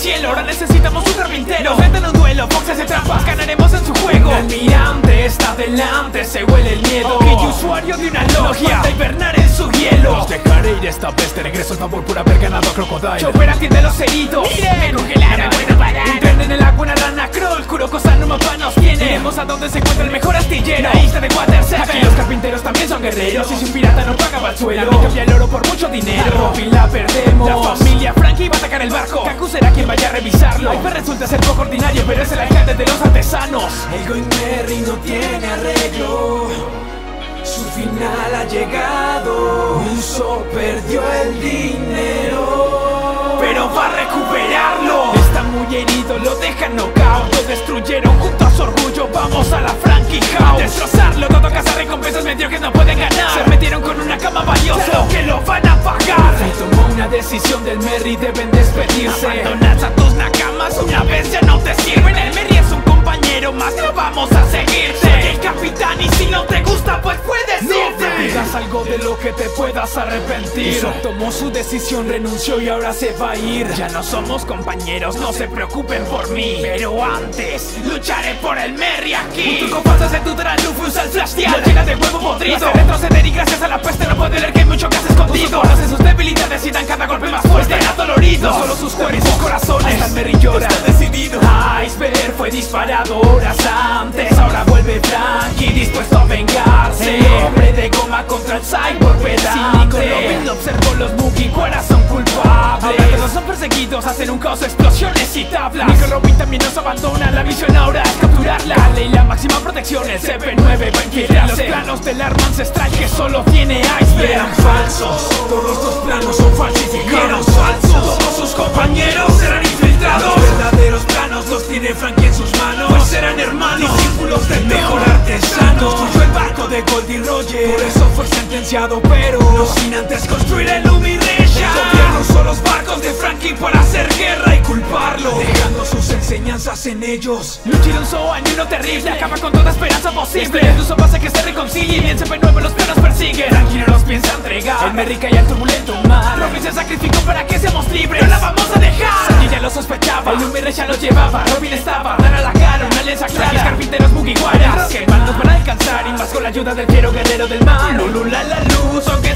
cielo Ahora necesitamos un carpintero. Nos meten un duelo, Fox hace trampas Ganaremos en su juego. El almirante está delante Se huele el miedo. Que usuario de una logia Nos hibernar en su hielo. Los dejaré ir esta vez Te regreso el favor por haber ganado a Crocodile. Chopper atiende los heridos. Miren, me congelaron, bueno para Internen en el agua una rana crawl. Kurokosan no mapa nos tiene. Iremos a donde se encuentra el mejor astillero. La isla de Water Seven Aquí los carpinteros también son guerreros. Y si un pirata no paga al suelo. La cambia el oro por mucho dinero. A Robin la perdemos. La familia Frankie va a atacar el Kaku será quien vaya a revisarlo. Piper resulta ser poco ordinario Pero es el alcalde de los artesanos. El Going Merry no tiene arreglo. Su final ha llegado. Uso perdió el dinero. Pero va a recuperarlo. Está muy herido, lo dejan knockout. Lo destruyeron junto a su orgullo. Vamos a la Frankie House Destrozarlo, todo cazar recompensas mediocres no pueden ganar. Se metieron con una cama valiosa Claro que lo van a pagar. Se tomó una decisión del Merry Deben despedirse. Abandonas a tus nakamas puedas arrepentir. Tomó su decisión, renunció y ahora se va a ir. Ya no somos compañeros, no se preocupen por mí. Pero antes, lucharé por el Merry aquí. Un truco falso se tutorá Luffy usa el flash dial Llena de huevo podrido. Hace retroceder y gracias a la peste no puede leer que hay mucho que has escondido Conoce sus debilidades y dan cada golpe más fuerte. Estará dolorido, No solo sus cuerpos, sus corazones. Hasta el Merry llora. Está decidido Iceberg fue disparado horas antes. Ahora vuelve Frankie dispuesto a vengarse y tablas Nico Robin también nos abandona, la misión ahora es capturarla La ley, la máxima protección, el CP9 va a Los planos del arma ancestral que solo tiene Iceberg. Eran falsos. Todos los planos son falsificados. Falsos. Todos sus compañeros serán infiltrados. Los verdaderos planos los tiene Frankie en sus manos. Pues serán hermanos. Discípulos del mejor artesano. Construyó el barco de Goldie Roger Por eso fue sentenciado pero No sin antes construir el El gobierno usó los barcos de Frankie para hacer guerra y sus enseñanzas en ellos. Luchidon Soa en uno terrible Acaba con toda esperanza posible. El uso hace que se reconcilien Y en CP9 los planos persiguen. Tranquilo los piensa entregar El Merry cae al turbulento mar Robin se sacrificó para que seamos libres No la vamos a dejar. Sanji ya lo sospechaba El Lumire ya lo llevaba Robin estaba Dar a la cara una alianza clara. Carpinteros Mugiwaras Que mal nos van a alcanzar Y más con la ayuda del fiero guerrero del mar. Lulula la luz Soke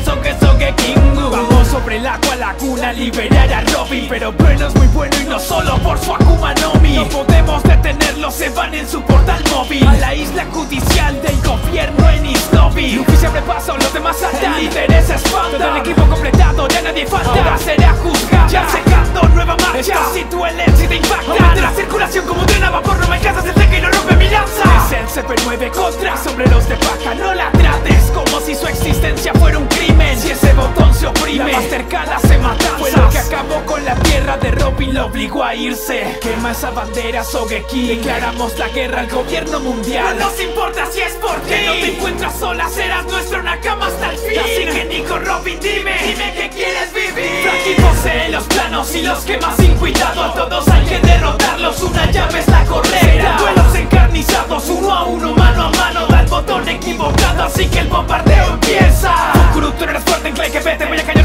a Liberar a Robin Pero Bruno es muy bueno y no solo por su Akuma no Mi. No podemos detenerlo Se van en su portal móvil. A la isla judicial del gobierno en Lobby. Luffy se abre paso, los demás saltan El líder es Todo el equipo completado, ya nadie falta. Ahora será juzgado Ya. secando nueva marcha. Esto. Sí duele, si te impacta la circulación como un tren a vapor No me alcanzas el teque y no rompe mi lanza. Es el CP9 contra sombreros de paja No la obligó a irse. Quema esa bandera Sogeki Declaramos la guerra al gobierno mundial. No nos importa si es por ti. Que no te encuentras sola Serás nuestro Nakama hasta el fin. Así que Nico Robin dime Dime que quieres vivir. Frankie posee los planos y los quema sin cuidado A todos hay que derrotarlos. Una llave es la correcta duelos encarnizados Uno a uno, mano a mano Da el botón equivocado. Así que el bombardeo empieza. Fukuru, tú eres fuerte en Clay Que vete, voy a callar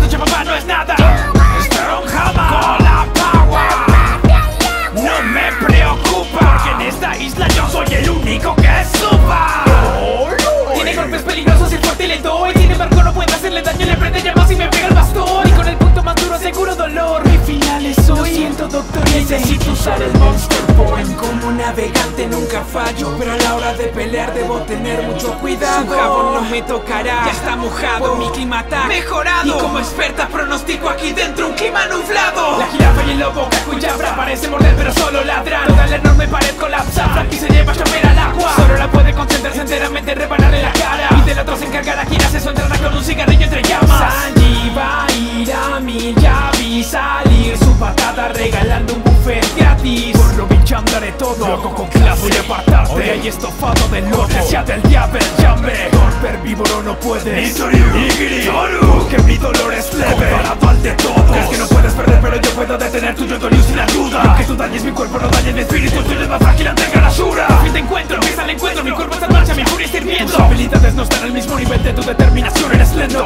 tener mucho cuidado. Su jabón no me tocará. Ya está mojado Por mi clima está mejorado. Y como experta pronostico aquí dentro un clima nublado. La jirafa y el lobo, Jabra Parece morder pero solo ladran Toda la enorme pared colapsa. Frankie se lleva a al agua. Solo la puede concentrarse enteramente Rebanarle la cara. Y del otro se encarga la Kira Se su entrada con un cigarrillo entre llamas. Sanji va a ir a Ya vi salir. Su patada Regalando un buffet gratis. Por lo bicho andaré todo. Loco con clase. y apartarte. Hoy hay estofado del Cortesía del diablo, llame Por herbívoro no puedes. Igiri Toru. Que mi dolor es leve. Comparado al de todo Crees que no puedes perder pero yo puedo detener tu Yotoriu sin ayuda. Que tú dañes mi cuerpo no dañes mi espíritu Tú eres más frágil ante el Por fin te encuentro, empieza el encuentro Mi cuerpo está en marcha, mi furia está hirviendo. Tus habilidades no están al mismo nivel de tu determinación Eres lento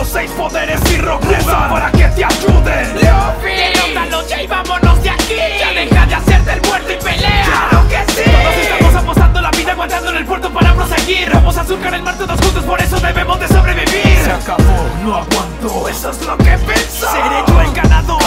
los seis poderes y Rokugan para que te ayuden. Luffy, derrótalo ya y vámonos de aquí. Ya deja de hacerte el muerto y pelea. ¡Claro que sí! Todos estamos apostando la vida aguantando en el puerto para proseguir. Vamos a surcar el mar todos juntos, por eso debemos de sobrevivir. Se acabó, no aguanto, eso es lo que pensó Seré yo el ganador,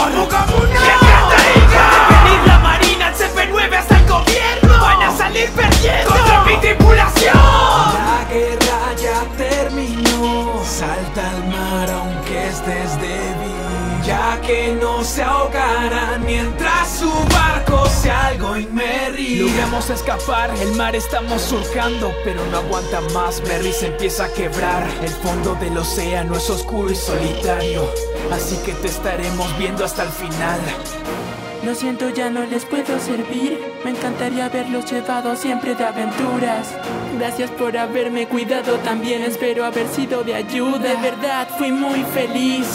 no se ahogarán Mientras su barco sea algo inmerri Logramos escapar, el mar estamos surcando Pero no aguanta más, Merry se empieza a quebrar El fondo del océano es oscuro y solitario Así que te estaremos viendo hasta el final Lo siento, ya no les puedo servir. Me encantaría haberlos llevado siempre de aventuras. Gracias por haberme cuidado, también espero haber sido de ayuda. De verdad, fui muy feliz.